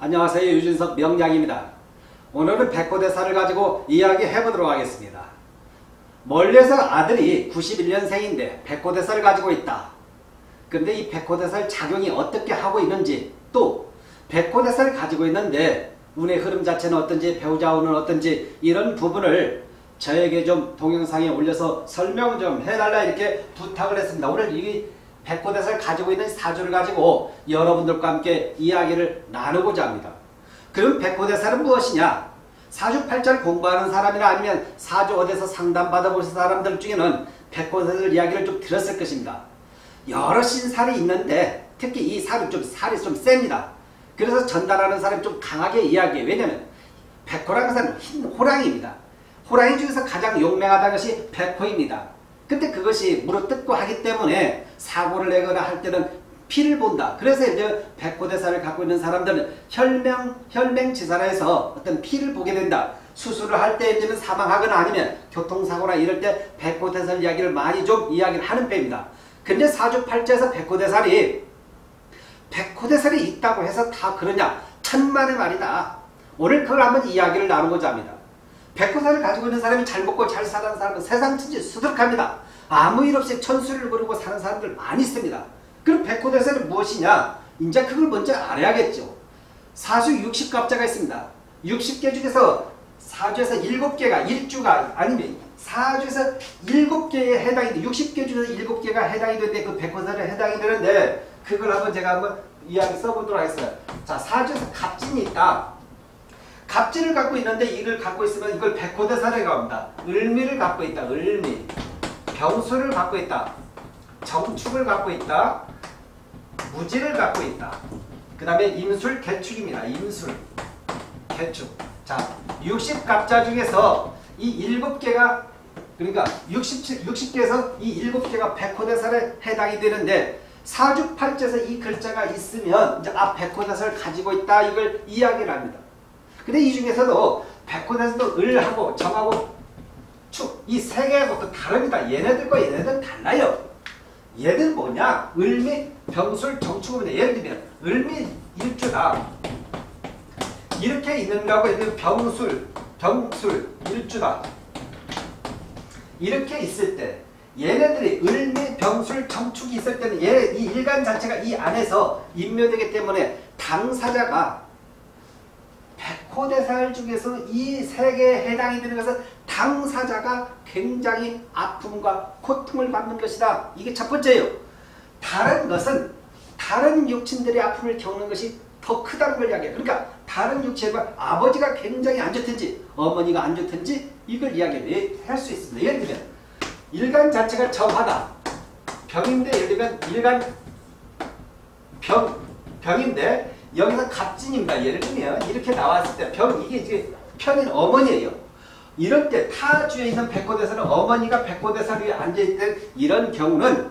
안녕하세요. 유준석 명량입니다. 오늘은 백호대사를 가지고 이야기해 보도록 하겠습니다. 멀리서 아들이 91년생인데 백호대사를 가지고 있다. 근데 이 백호대사를 작용이 어떻게 하고 있는지 또 백호대사를 가지고 있는데 운의 흐름 자체는 어떤지 배우자 운은 어떤지 이런 부분을 저에게 좀 동영상에 올려서 설명 좀 해달라 이렇게 부탁을 했습니다. 오늘 이 백호대사를 가지고 있는 사주를 가지고 여러분들과 함께 이야기를 나누고자 합니다. 그럼 백호대사는 무엇이냐? 사주팔자를 공부하는 사람이나 아니면 사주 어디서 상담받아보신 사람들 중에는 백호대사 이야기를 좀 들었을 것입니다. 여러 신살이 있는데 특히 이 살은 좀 살이 좀 셉니다. 그래서 전달하는 사람이 좀 강하게 이야기해요. 왜냐면 백호라는 사람은 흰 호랑이입니다. 호랑이 중에서 가장 용맹하다는 것이 백호입니다. 근데 그것이 물어뜯고 하기 때문에 사고를 내거나 할 때는 피를 본다. 그래서 이제 백호대사를 갖고 있는 사람들은 혈명, 혈맹지사라해서 어떤 피를 보게 된다. 수술을 할 때 이제는 사망하거나 아니면 교통사고나 이럴 때 백호대살 이야기를 많이 좀 이야기를 하는 편입니다. 근데 사주팔자에서 백호대살이 백호대살이 있다고 해서 다 그러냐? 천만의 말이다. 오늘 그걸 한번 이야기를 나누고자 합니다. 백호살을 가지고 있는 사람이 잘 먹고 잘 사는 사람은 세상 천지 수두룩합니다. 아무 일 없이 천수를 부르고 사는 사람들 많이 있습니다. 그럼 백호대사는 무엇이냐? 이제 그걸 먼저 알아야겠죠. 사주 60갑자가 있습니다. 60개 중에서 사주에서 7개가 일주가 아니면 사주에서 7개에 해당이 돼 60개 중에서 7개가 해당이 되는데 그 백호살에 해당이 되는데 그걸 한번 제가 한번 이야기 써보도록 하겠습니다. 자 사주에서 갑진이 있다. 갑진을 갖고 있는데 이를 갖고 있으면 이걸 백호대사라고 합니다. 을미를 갖고 있다. 을미. 병수를 갖고 있다. 정축을 갖고 있다. 무지를 갖고 있다. 그 다음에 임술 개축입니다. 임술 개축. 자, 60갑자 중에서 이 7개가 그러니까 60, 60개에서 이 7개가 백호대사에 해당이 되는데 사주팔자에서 이 글자가 있으면 이제 아 백호대사를 가지고 있다 이걸 이야기를 합니다. 근데 이 중에서도 백호대사도 을하고 정하고 축 이세 개하고 또 다릅니다. 얘네들과 얘네들은 달라요. 얘는 뭐냐? 을미 병술 정축입니다. 예를 들면 을미 일주다. 이렇게 있는 거하고 얘는 병술 병술 일주다. 이렇게 있을 때 얘네들이 을미 병술 정축이 있을 때는 얘 이 일간 자체가 이 안에서 인묘되기 때문에 당사자가 백호대살 중에서 이세 개에 해당이 되는 것은 당사자가 굉장히 아픔과 고통을 받는 것이다. 이게 첫 번째예요. 다른 것은 다른 육친들의 아픔을 겪는 것이 더 크다는 걸 이야기해요. 그러니까 다른 육체가 아버지가 굉장히 안 좋든지 어머니가 안 좋든지 이걸 이야기할 수 있습니다. 예를 들면 일간 자체가 저하다. 병인데 예를 들면 일간 병, 병인데 여기서 갑진입니다. 예를 들면 이렇게 나왔을 때 병 이게 이제 편인 어머니예요. 때 타주에 있는 백호대사는 어머니가 백호대사 위에 앉아있는 이런 경우는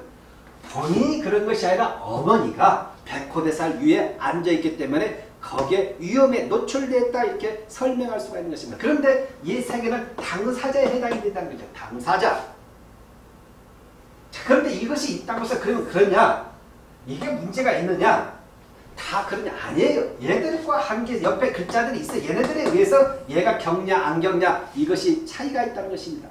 본인이 그런 것이 아니라 어머니가 백호대사 위에 앉아있기 때문에 거기에 위험에 노출됐다 이렇게 설명할 수가 있는 것입니다. 그런데 이세 개는 당사자에 해당이 된다는 거죠. 당사자. 자, 그런데 이것이 있다고 해서 그러면 그러냐? 이게 문제가 있느냐? 다 그러냐? 아니에요. 얘들과 한계 옆에 글자들이 있어. 얘네들에 의해서 얘가 경냐 안 경냐 이것이 차이가 있다는 것입니다.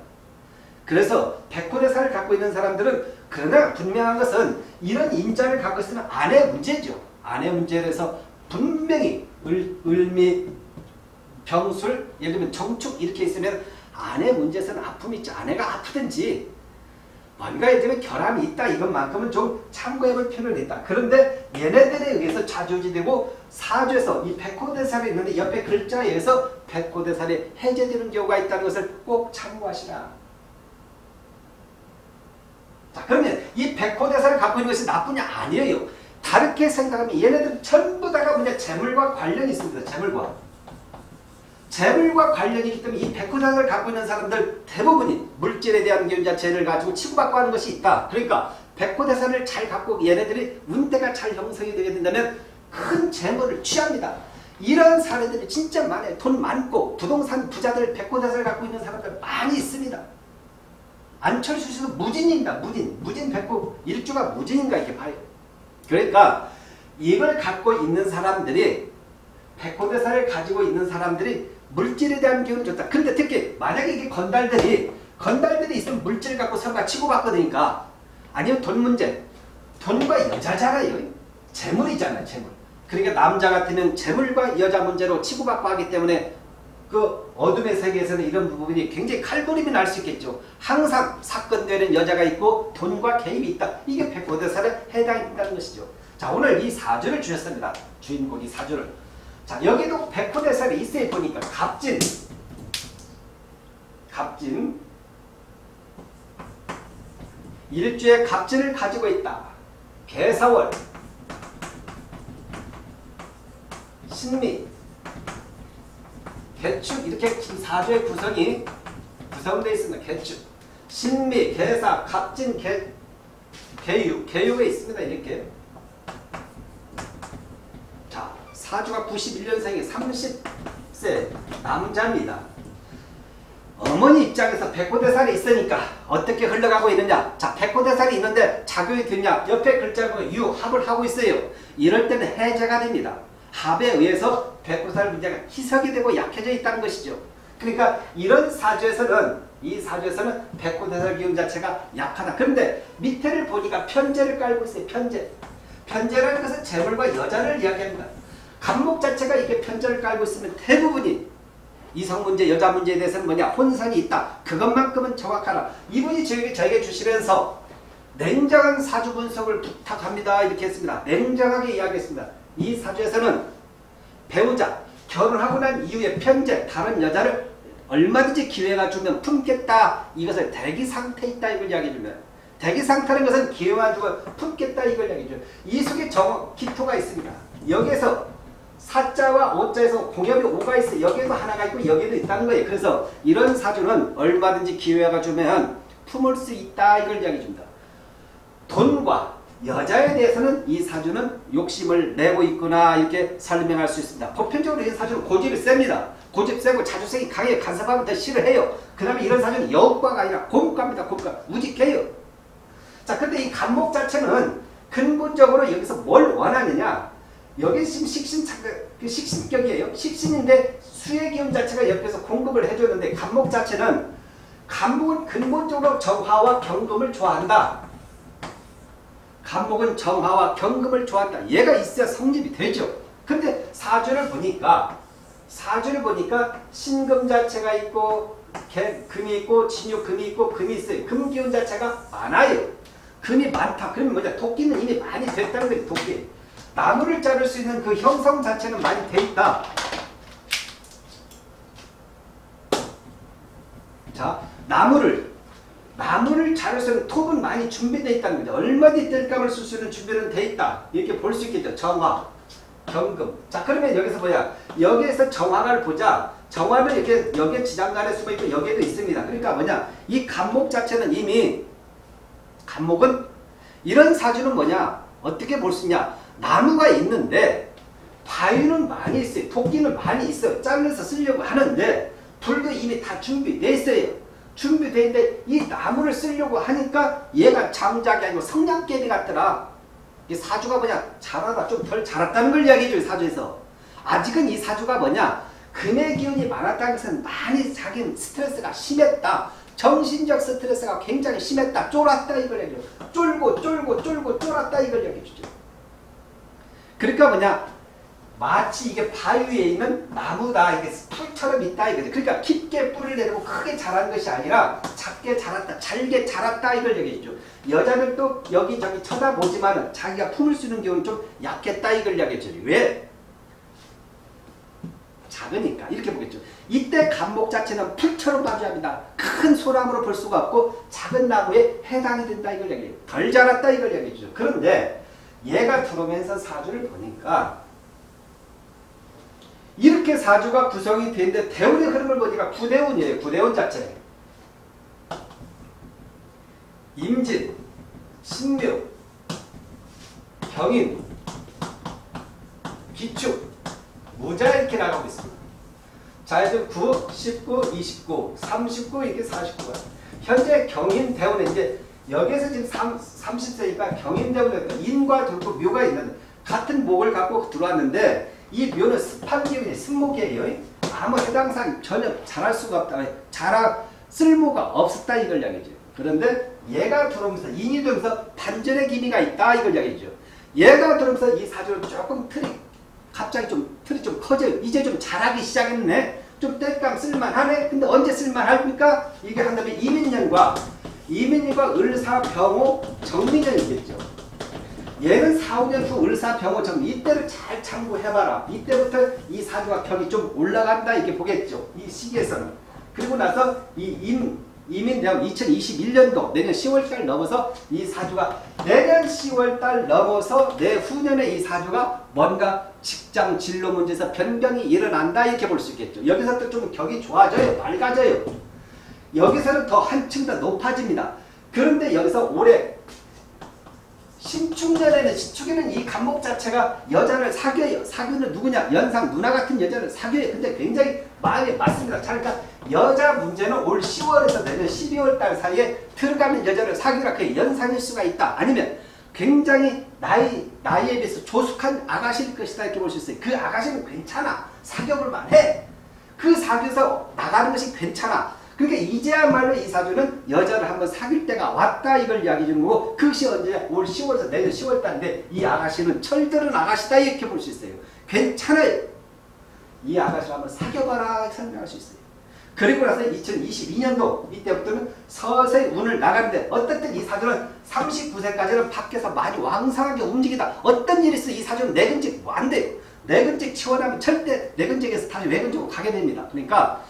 그래서 백호대사를 갖고 있는 사람들은 그러나 분명한 것은 이런 인자를 갖고 있으면 아내 문제죠. 아내 문제에서 분명히 을, 을미, 병술, 예를 들면 정축 이렇게 있으면 아내 문제에서는 아픔이 있죠. 아내가 아프든지 뭔가 들면 결함이 있다 이것만큼은 좀 참고해볼 필요는 있다. 그런데 얘네들에 의해서 좌지우지되고 사주에서 이 백호대살이 있는데 옆에 글자에 의해서 백호대살이 해제되는 경우가 있다는 것을 꼭 참고하시라. 자 그러면 이 백호대살을 갖고 있는 것이 나쁘냐? 아니에요. 다르게 생각하면 얘네들 전부 다가 뭐냐 재물과 관련이 있습니다. 재물과. 재물과 관련이 있기 때문에 이 백호대사를 갖고 있는 사람들 대부분이 물질에 대한 견자체를 가지고 치고받고 하는 것이 있다. 그러니까 백호대사를 잘 갖고 얘네들이 운대가 잘 형성이 되게 된다면 큰 재물을 취합니다. 이런 사례들이 진짜 많아요. 돈 많고 부동산 부자들 백호대사를 갖고 있는 사람들 많이 있습니다. 안철수 씨도 무진입니다. 무진. 무진 백호 일주가 무진인가 이렇게 봐요. 그러니까 이걸 갖고 있는 사람들이 백호대사를 가지고 있는 사람들이 물질에 대한 기운이 좋다. 근데 특히 만약에 이게 건달들이 건달들이 있으면 물질 갖고 서로가 치고받거니까 아니면 돈 문제. 돈과 여자잖아요. 재물이잖아요. 재물. 그러니까 남자 같으면 재물과 여자 문제로 치고받고 하기 때문에 그 어둠의 세계에서는 이런 부분이 굉장히 칼부림이 날 수 있겠죠. 항상 사건되는 여자가 있고 돈과 개입이 있다. 이게 백호대사에 해당된다는 것이죠. 자 오늘 이 사주를 주셨습니다. 주인공이 사주를. 자 여기도 백호대사를 있어야 보니까 갑진 갑진 일주에 갑진을 가지고 있다. 개사월 신미 개축 이렇게 지금 사주의 구성이 구성되어 있습니다. 개축 신미 개사 갑진 개 개유 개유에 있습니다. 이렇게 자 사주가 91년생의 30세 남자입니다. 어머니 입장에서 백호대살이 있으니까 어떻게 흘러가고 있느냐? 자 백호대살이 있는데 작용이 되냐 옆에 글자가 유 합을 하고 있어요. 이럴 때는 해제가 됩니다. 합에 의해서 백호살 문제가 희석이 되고 약해져 있다는 것이죠. 그러니까 이런 사주에서는 이 사주에서는 백호대살 기운 자체가 약하다. 그런데 밑에를 보니까 편제를 깔고 있어요. 편제. 편제라는 것은 재물과 여자를 이야기합니다 간목 자체가 이게 편제를 깔고 있으면 대부분이 이성 문제, 여자 문제에 대해서는 뭐냐? 혼선이 있다. 그것만큼은 정확하라. 이분이 저에게, 저에게 주시면서 냉정한 사주 분석을 부탁합니다. 이렇게 했습니다. 냉정하게 이야기했습니다. 이 사주에서는 배우자, 결혼하고 난 이후에 편제, 다른 여자를 얼마든지 기회가 주면 품겠다. 이것을 대기 상태에 있다. 이걸 이야기해 주면 대기 상태라는 것은 기회만 주고 품겠다. 이걸 이야기해 줘요. 이 속에 정, 기토가 있습니다. 여기에서 사자와 오자에서 공엽이 오가 있어 여기에도 하나가 있고 여기에도 있다는 거예요. 그래서 이런 사주는 얼마든지 기회가 주면 품을 수 있다 이걸 이야기해 줍니다. 돈과 여자에 대해서는 이 사주는 욕심을 내고 있구나 이렇게 설명할 수 있습니다. 보편적으로 이 사주는 고집이 셉니다. 고집 세고 자주색이 강해 간섭하면 더 싫어해요. 그 다음에 이런 사주는 여과가 아니라 곰과입니다. 곰과 우직해요. 자 근데 이 간목 자체는 근본적으로 여기서 뭘 원하느냐 여기 지금 식신 그 식신격이에요. 식신인데 수의 기운 자체가 옆에서 공급을 해주는데 간목 자체는 간목은 근본적으로 정화와 경금을 좋아한다. 간목은 정화와 경금을 좋아한다. 얘가 있어야 성립이 되죠. 근데 사주를 보니까 사주를 보니까 신금 자체가 있고 개, 금이 있고 진유 금이 있고 금이 있어요. 금 기운 자체가 많아요. 금이 많다. 그러면 뭐냐? 도끼는 이미 많이 됐다는 거예요. 도끼. 나무를 자를 수 있는 그 형성 자체는 많이 돼 있다. 자, 나무를 나무를 자를 수 있는 톱은 많이 준비되어 있다는 거죠. 얼마든지 뜰감을 쓸 수 있는 준비는 돼 있다. 이렇게 볼 수 있겠죠. 정화, 경금. 자, 그러면 여기서 뭐야? 여기에서 정화를 보자. 정화는 이렇게 여기에 지장간에 숨어 있고 여기에도 있습니다. 그러니까 뭐냐? 이 간목 자체는 이미 간목은 이런 사주는 뭐냐? 어떻게 볼 수 있냐? 나무가 있는데 바위는 많이 있어요. 토끼는 많이 있어요. 잘라서 쓰려고 하는데 불도 이미 다 준비되어 있어요. 준비되어 있는데 이 나무를 쓰려고 하니까 얘가 장작이 아니고 성냥개비 같더라. 이 사주가 뭐냐? 자라다 좀 덜 자랐다는 걸 이야기해줘요. 사주에서. 아직은 이 사주가 뭐냐? 금의 기운이 많았다는 것은 많이 자기 스트레스가 심했다. 정신적 스트레스가 굉장히 심했다. 쫄았다 이걸 얘기해요. 쫄고 쫄고 쫄고 쫄았다 이걸 얘기해주죠. 그러니까 뭐냐 마치 이게 바위 위에 있는 나무다 이게 풀처럼 있다 이거죠. 그러니까 깊게 뿌리를 내리고 크게 자란 것이 아니라 작게 자랐다 잘게 자랐다 이걸 얘기했죠. 여자들도 여기저기 쳐다보지만 자기가 품을 수 있는 경우는 좀 약했다 이걸 얘기했죠. 왜? 작으니까 이렇게 보겠죠. 이때 감목 자체는 풀처럼 봐줘야 합니다. 큰 소나무로 볼 수가 없고 작은 나무에 해당이 된다 이걸 얘기해요. 덜 자랐다 이걸 얘기해죠. 그런데 얘가 들어오면서 사주를 보니까 이렇게 사주가 구성이 되는데 대운의 흐름을 보니까 구대운이에요. 구대운 자체. 임진, 신묘, 경인, 기축, 무자 이렇게 나가고 있습니다. 자, 이제 9, 19, 29, 39 이렇게 49가 현재 경인 대운에 이제 여기에서 지금 3, 30세니까 경인대운에 인과 들고 묘가 있는 같은 목을 갖고 들어왔는데 이 묘는 습한 기운이 승목이에요. 아무 해당상 전혀 잘할 수가 없다. 자라 쓸모가 없었다 이걸 이야기죠. 그런데 얘가 들어오면서 인이 되면서 반전의 기미가 있다 이걸 이야기죠. 얘가 들어오면서 이 사주는 조금 틀이 갑자기 좀 틀이 좀 커져요. 이제 좀 잘하기 시작했네. 좀 뗄감 쓸만하네. 근데 언제 쓸만할니까? 이게 한다음에 이민년과 이민년과 을사병호 정민년이겠죠. 얘는 4, 5년 후 을사병호 정민 이때를 잘 참고해봐라. 이때부터 이 사주가 격이 좀 올라간다 이렇게 보겠죠. 이 시기에서는. 그리고 나서 이 임, 이민대학 2021년도 내년 10월달 넘어서 이 사주가 내년 10월달 넘어서 내 후년에 이 사주가 뭔가 직장 진로 문제에서 변경이 일어난다 이렇게 볼 수 있겠죠. 여기서 또 좀 격이 좋아져요. 맑아져요. 여기서는 더 한층 더 높아집니다. 그런데 여기서 올해 신축년에는 신축에는 이 간목 자체가 여자를 사귀어요. 사귀는 누구냐? 연상 누나 같은 여자를 사귀어요. 근데 굉장히 마음에 맞습니다. 그러니까 여자 문제는 올 10월에서 내년 12월 달 사이에 들어가는 여자를 사귀라 그 연상일 수가 있다. 아니면 굉장히 나이, 나이에 비해서 조숙한 아가씨일 것이다 이렇게 볼 수 있어요. 그 아가씨는 괜찮아. 사귀어볼 만 해. 그 사귀어서 나가는 것이 괜찮아. 그러니까 이제야말로 이 사주는 여자를 한번 사귈 때가 왔다 이걸 이야기 주는 거고 그것이 언제 올 10월에서 내년 10월 달인데 이 아가씨는 철들은 아가씨다 이렇게 볼 수 있어요. 괜찮아요. 이 아가씨를 한번 사귀어봐라 설명할 수 있어요. 그리고 나서 2022년도 이때부터는 서서히 운을 나가는데 어떻든 이 사주는 39세까지는 밖에서 많이 왕성하게 움직이다. 어떤 일이 있어 이 사주는 내근직 뭐안 돼요. 내근직 치원하면 절대 내근직에서 다시 외근직으로 가게 됩니다. 그러니까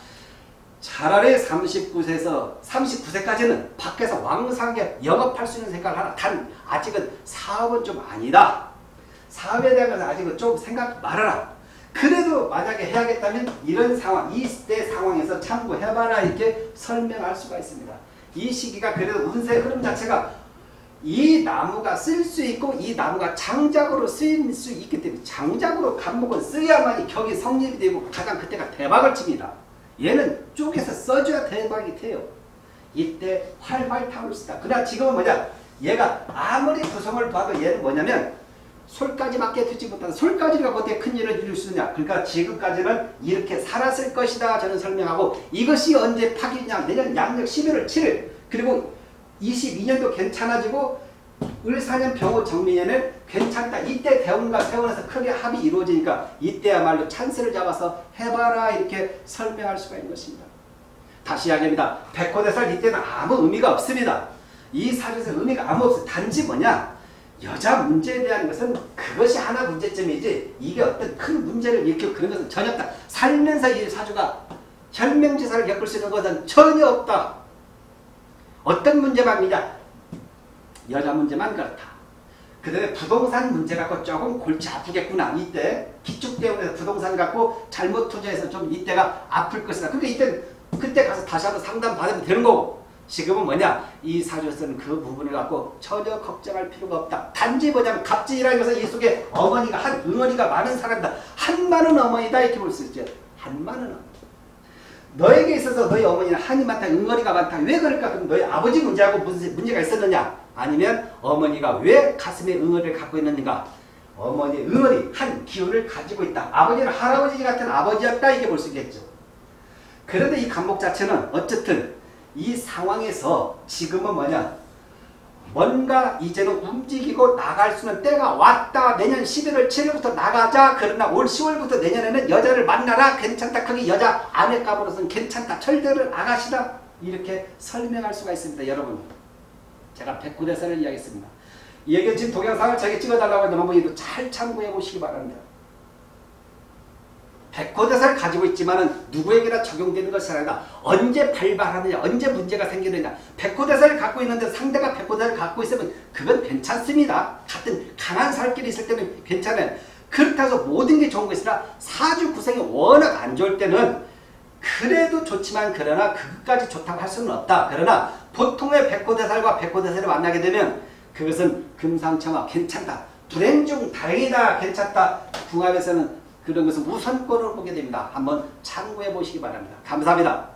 차라리 39세에서 39세까지는 밖에서 왕성하게 영업할 수 있는 생각을 하라. 단 아직은 사업은 좀 아니다. 사업에 대한 아직은 좀 생각 말아라. 그래도 만약에 해야겠다면 이런 상황, 이때 상황에서 참고해봐라 이렇게 설명할 수가 있습니다. 이 시기가 그래도 운세 흐름 자체가 이 나무가 쓸 수 있고 이 나무가 장작으로 쓰일 수 있기 때문에 장작으로 간목은 쓰야만이 격이 성립이 되고 가장 그때가 대박을 칩니다. 얘는 쪼개서 써줘야 대박이 돼요. 이때 활활 타올 수 있다. 그러나 지금은 뭐냐? 얘가 아무리 구성을 봐도 얘는 뭐냐면 솔까지밖에 듣지 못한 솔까지가 어떻게 큰 일을 이룰 수 있냐. 그러니까 지금까지는 이렇게 살았을 것이다. 저는 설명하고 이것이 언제 파기냐. 내년 양력 11월 7일 그리고 22년도 괜찮아지고 을사년 병호 정민년은 괜찮다. 이때 대운과 세운에서 크게 합이 이루어지니까 이때야말로 찬스를 잡아서 해봐라 이렇게 설명할 수가 있는 것입니다. 다시 이야기합니다. 백호대살 이때는 아무 의미가 없습니다. 이 사주에서 의미가 아무 없어. 단지 뭐냐? 여자 문제에 대한 것은 그것이 하나 문제점이지 이게 어떤 큰 문제를 일으키고 그런 것은 전혀 없다. 살면서 이 사주가 혈명지사를 겪을 수 있는 것은 전혀 없다. 어떤 문제만 있냐? 여자 문제만 그렇다. 그 다음에 부동산 문제 갖고 조금 골치 아프겠구나. 이때 기축 때문에 부동산 갖고 잘못 투자해서 좀 이때가 아플 것이다. 그러니까 이때 그때 가서 다시 한번 상담 받으면 되는 거고 지금은 뭐냐 이 사주에서는 그 부분을 갖고 전혀 걱정할 필요가 없다. 단지 뭐냐면 갑질이라는 것은 이 속에 어머니가 한 응어리가 많은 사람이다. 한 많은 어머니다 이렇게 볼 수 있죠. 한 많은 어머니. 너에게 있어서 너희 어머니는 한이 많다, 응어리가 많다. 왜 그럴까? 그럼 너희 아버지 문제하고 무슨 문제가 있었느냐? 아니면 어머니가 왜 가슴에 응어리를 갖고 있느냐? 어머니 응어리 한 기운을 가지고 있다. 아버지는 할아버지 같은 아버지였다 이게 볼 수 있겠죠. 그런데 이 감목 자체는 어쨌든 이 상황에서 지금은 뭐냐 뭔가 이제는 움직이고 나갈 수 있는 때가 왔다. 내년 11월 7일부터 나가자. 그러나 올 10월부터 내년에는 여자를 만나라. 괜찮다. 거기 여자 아내값으로서는 괜찮다. 철들을 아가시다. 이렇게 설명할 수가 있습니다. 여러분. 제가 백구대사를 이야기했습니다. 지금 동영상을 저게 찍어달라고 한번 이거 잘 참고해 보시기 바랍니다. 백호대사를 가지고 있지만 누구에게나 적용되는 것이 아니라 언제 발발하느냐 언제 문제가 생기느냐 백호대사를 갖고 있는데 상대가 백호대사를 갖고 있으면 그건 괜찮습니다. 같은 강한 살길이 있을 때는 괜찮아요. 그렇다고 해서 모든 게 좋은 것이라 사주 구성이 워낙 안 좋을 때는 그래도 좋지만 그러나 그것까지 좋다고 할 수는 없다. 그러나 보통의 백호대살과 백호대살을 만나게 되면 그것은 금상첨화 괜찮다. 불행 중 다행이다. 괜찮다. 궁합에서는 그런 것은 우선권으로 보게 됩니다. 한번 참고해 보시기 바랍니다. 감사합니다.